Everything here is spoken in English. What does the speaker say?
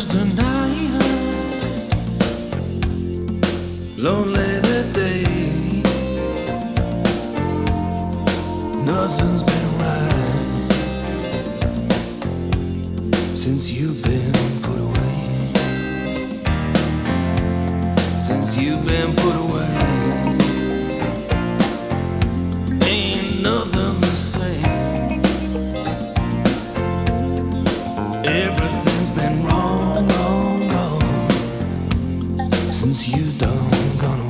is the night, lonely the day. Nothing's been right since you've been put away. Since you've been put away. you don't gonna